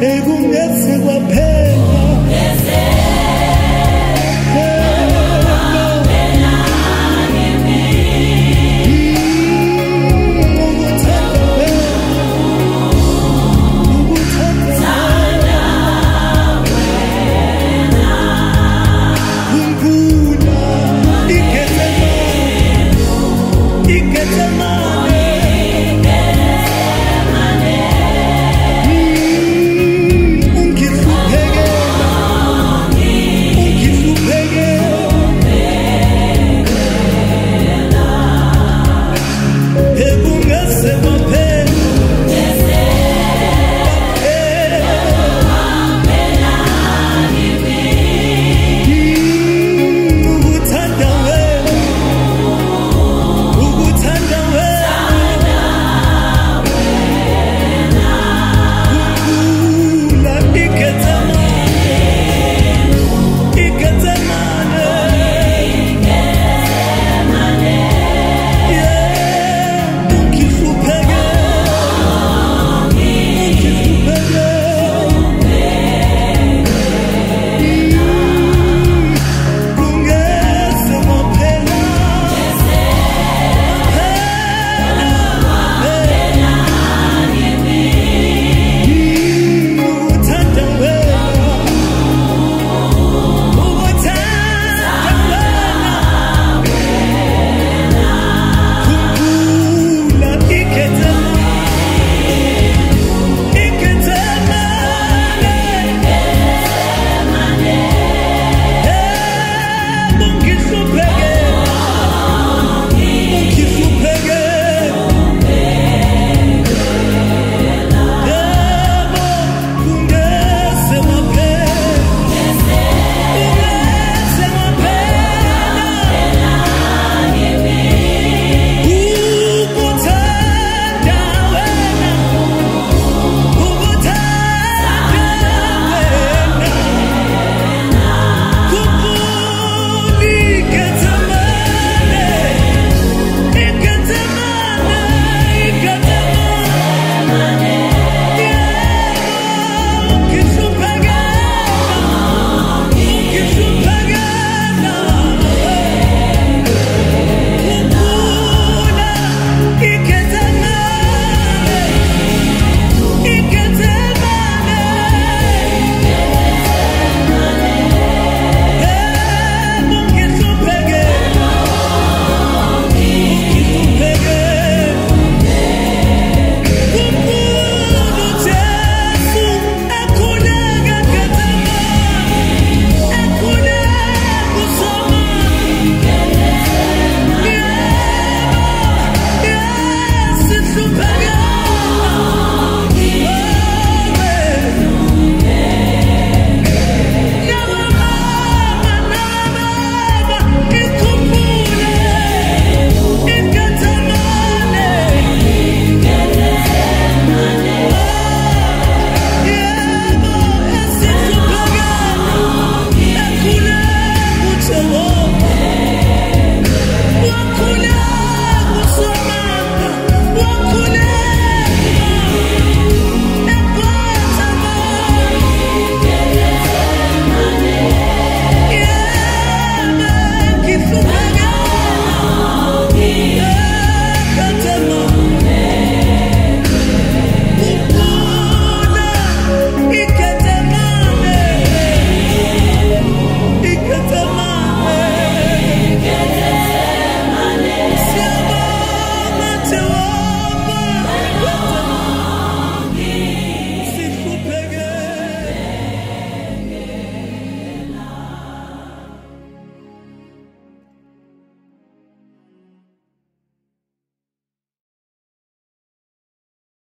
Egun ez zegoa pena